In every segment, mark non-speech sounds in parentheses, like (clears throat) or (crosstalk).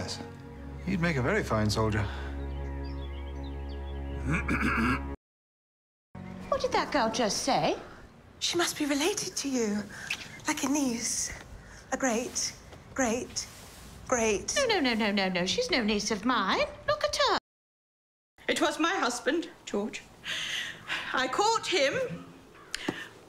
Yes. He'd make a very fine soldier. What did that girl just say? She must be related to you. Like a niece. A great, great, great. No, no, no, no, no, no. She's no niece of mine. Look at her. It was my husband, George. I caught him,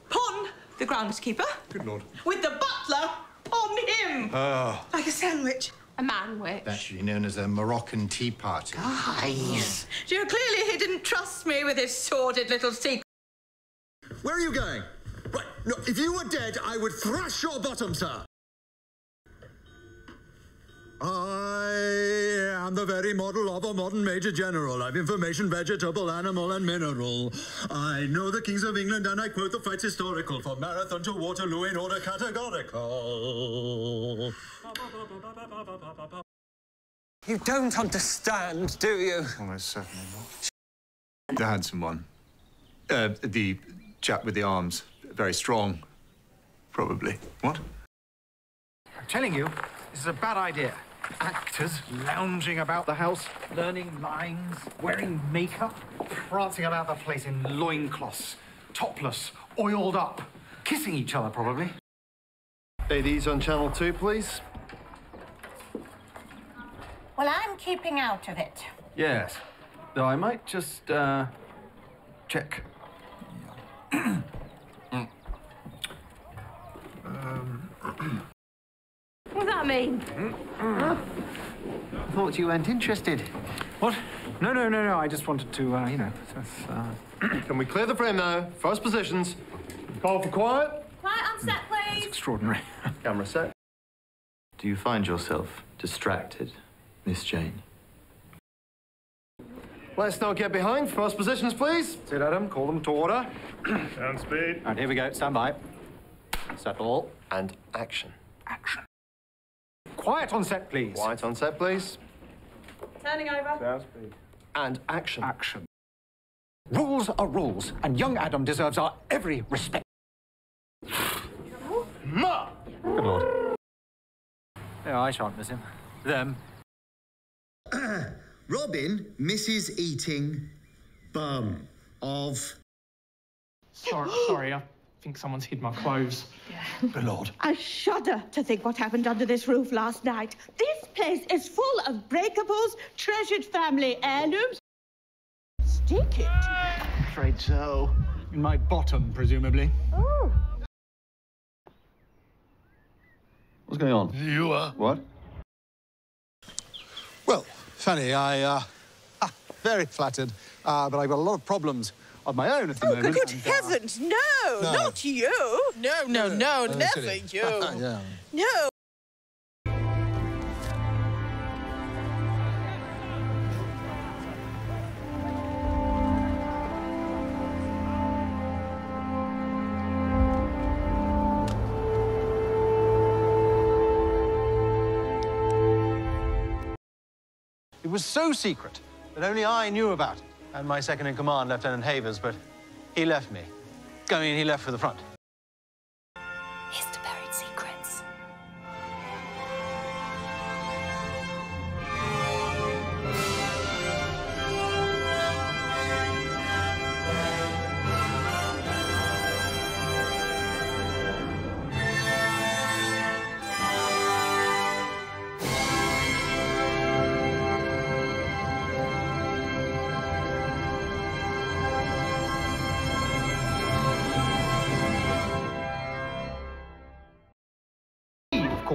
Pon, the groundskeeper, Good Lord. with the butler on him. Oh. Like a sandwich. A manwich. Actually known as a Moroccan tea party. Guys. So clearly he didn't trust me with his sordid little secret. Where are you going? Right, no, if you were dead, I would thrash your bottom, sir. I am the very model of a modern major general. I've information, vegetable, animal, and mineral. I know the kings of England, and I quote the fights historical. From Marathon to Waterloo in order categorical. Oh, You don't understand, do you? Almost certainly not. The handsome one. Uh, the chap with the arms. Very strong. Probably. What? I'm telling you, this is a bad idea. Actors lounging about the house, learning lines, wearing makeup, prancing about the place in loincloths, topless, oiled up, kissing each other probably. Ladies on channel two, please. Well, I'm keeping out of it. Yes. Though I might just, uh, check. (clears throat) (clears throat) What does that mean? Thought you weren't interested. What? No, no, no, no. I just wanted to, uh, you know, just, uh, (clears throat) Can we clear the frame now? First positions. Call for quiet. Quiet on set, please. extraordinary. (laughs) Camera set. Do you find yourself distracted, Miss Jane? Let's not get behind. First positions, please. Sit, Adam. Call them to order. (clears throat) Down speed. And here we go. Stand by. Settle. And action. Action. Quiet on set, please. Quiet on set, please. Turning over. Down speed. And action. Action. Rules are rules, and young Adam deserves our every respect. Ma! Good lord. Yeah, I shan't miss him. Them. Robin misses eating bum of. Sorry, (gasps) sorry, I think someone's hid my clothes. Good lord. I shudder to think what happened under this roof last night. This place is full of breakables, treasured family heirlooms. Stick it. Afraid so. In my bottom, presumably. Oh. What's going on? You are. What? Well, Fanny, I, uh, ah, very flattered, uh, but I've got a lot of problems of my own at the Oh, moment. good and, uh, heavens, no, No. not you. No, no, no, uh, never silly. you. yeah. No. It was so secret that only I knew about it, and my second in command, Lieutenant Havers, but he left me. I mean, he left for the front.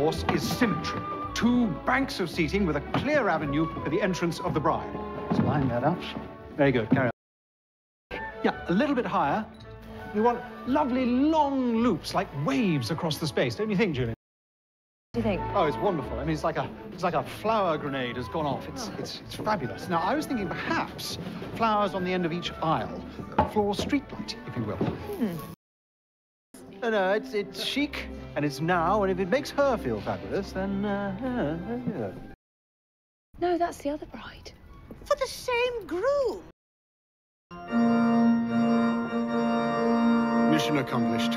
Course, is symmetry. Two banks of seating with a clear avenue for the entrance of the bride. Let's line that up. Very good. Carry on. Yeah, a little bit higher. We want lovely long loops, like waves across the space, don't you think, Julian? What Do you think? Oh, it's wonderful. I mean, it's like a it's like a flower grenade has gone off. It's it's it's fabulous. Now, I was thinking perhaps flowers on the end of each aisle, floor streetlight, if you will. Hmm. No, no, it's it's chic and it's now, and if it makes her feel fabulous, then uh, yeah. No, that's the other bride. For the same groom. Mission accomplished.